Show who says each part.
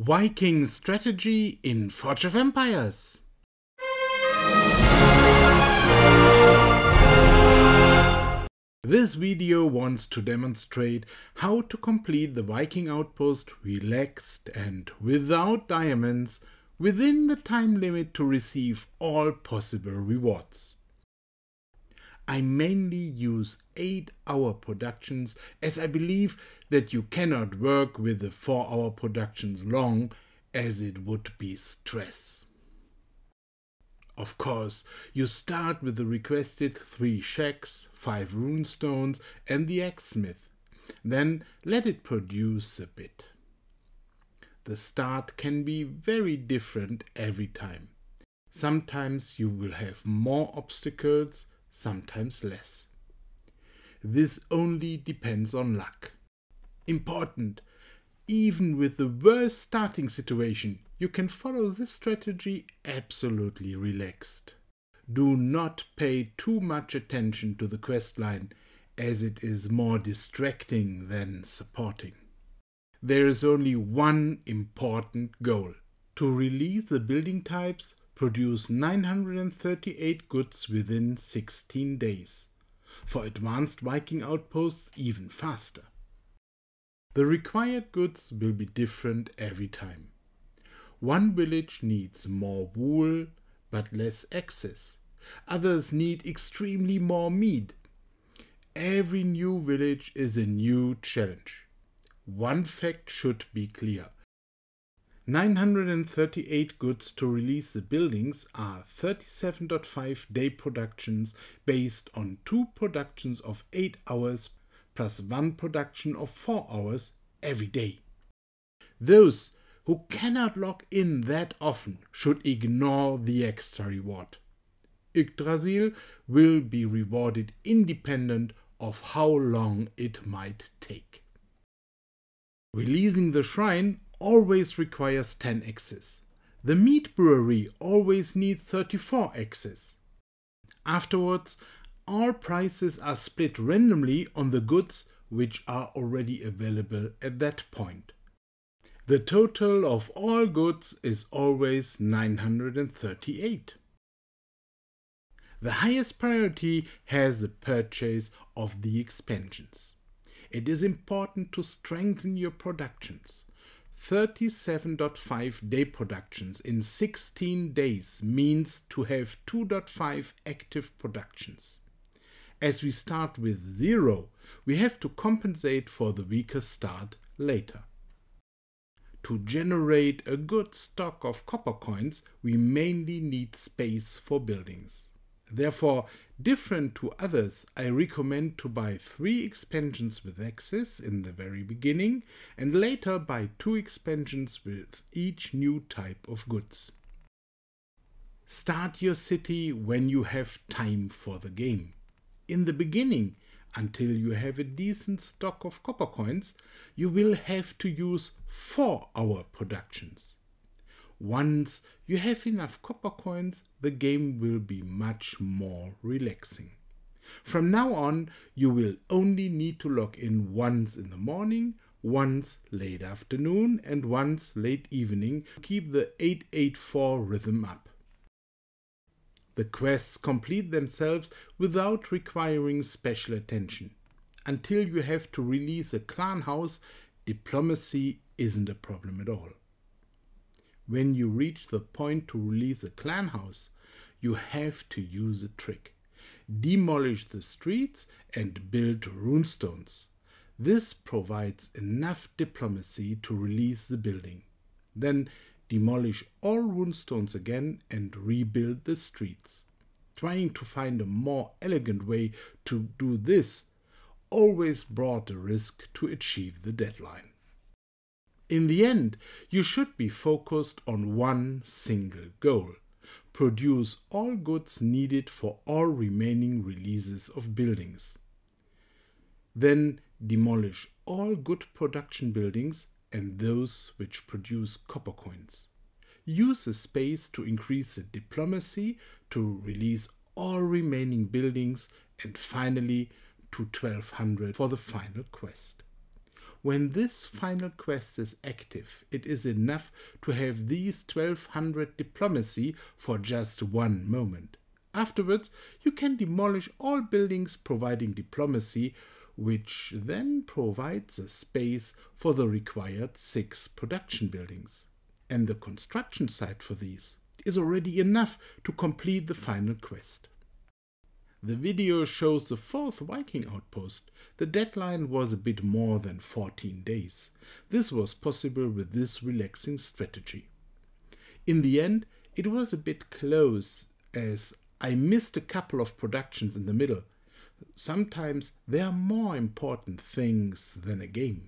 Speaker 1: Viking strategy in Forge of Empires. This video wants to demonstrate how to complete the Viking outpost relaxed and without diamonds within the time limit to receive all possible rewards. I mainly use 8 hour productions as I believe that you cannot work with the 4 hour productions long as it would be stress. Of course, you start with the requested 3 shacks, 5 runestones and the axesmith. Then let it produce a bit. The start can be very different every time. Sometimes you will have more obstacles, sometimes less. This only depends on luck. Important, even with the worst starting situation, you can follow this strategy absolutely relaxed. Do not pay too much attention to the quest line, as it is more distracting than supporting. There is only one important goal to release the building types produce 938 goods within 16 days. For advanced Viking outposts, even faster. The required goods will be different every time. One village needs more wool but less axes. Others need extremely more mead. Every new village is a new challenge. One fact should be clear. 938 goods to release the buildings are 37.5 day productions based on two productions of 8 hours plus one production of 4 hours every day. Those who cannot log in that often should ignore the extra reward. Yggdrasil will be rewarded independent of how long it might take. Releasing the shrine always requires 10 axes. The mead brewery always needs 34 axes. Afterwards, all prices are split randomly on the goods which are already available at that point. The total of all goods is always 938. The highest priority has the purchase of the expansions. It is important to strengthen your productions. 37.5 day productions in 16 days means to have 2.5 active productions. As we start with zero, we have to compensate for the weaker start later. To generate a good stock of copper coins, we mainly need space for buildings. Therefore, different to others, I recommend to buy three expansions with axes in the very beginning and later buy two expansions with each new type of goods. Start your city when you have time for the game. In the beginning, until you have a decent stock of copper coins, you will have to use 4 hour productions. Once you have enough copper coins, the game will be much more relaxing. From now on, you will only need to log in once in the morning, once late afternoon, and once late evening to keep the 884 rhythm up. The quests complete themselves without requiring special attention. Until you have to release a clan house, diplomacy isn't a problem at all. When you reach the point to release a clan house, you have to use a trick. Demolish the streets and build runestones. This provides enough diplomacy to release the building. Then demolish all runestones again and rebuild the streets. Trying to find a more elegant way to do this always brought a risk to achieve the deadline. In the end, you should be focused on one single goal. Produce all goods needed for all remaining releases of buildings. Then demolish all good production buildings and those which produce copper coins. Use the space to increase the diplomacy to release all remaining buildings and finally to 1200 for the final quest. When this final quest is active, it is enough to have these 1200 diplomacy for just one moment. Afterwards, you can demolish all buildings providing diplomacy, which then provides a space for the required six production buildings. And the construction site for these is already enough to complete the final quest. The video shows the fourth Viking outpost. The deadline was a bit more than 14 days. This was possible with this relaxing strategy. In the end, it was a bit close as I missed a couple of productions in the middle. Sometimes there are more important things than a game.